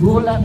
Hola.